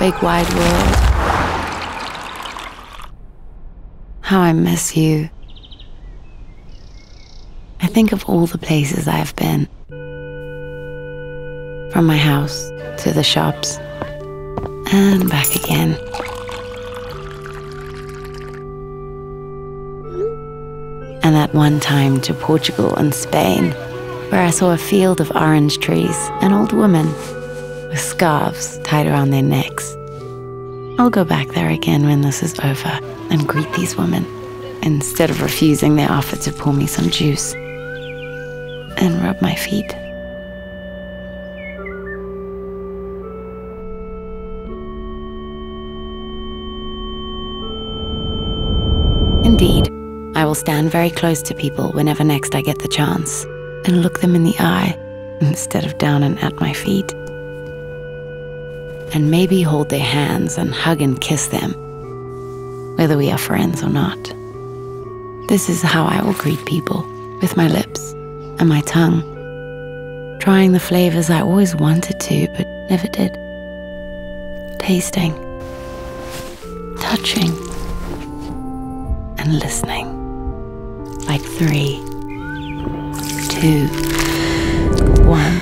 big wide world. How I miss you. I think of all the places I've been. From my house to the shops and back again. And that one time to Portugal and Spain, where I saw a field of orange trees, an old woman with scarves tied around their necks. I'll go back there again when this is over and greet these women instead of refusing their offer to pour me some juice and rub my feet. Indeed, I will stand very close to people whenever next I get the chance and look them in the eye instead of down and at my feet. And maybe hold their hands and hug and kiss them, whether we are friends or not. This is how I will greet people with my lips and my tongue, trying the flavors I always wanted to but never did. Tasting, touching, and listening. Like three, two, one.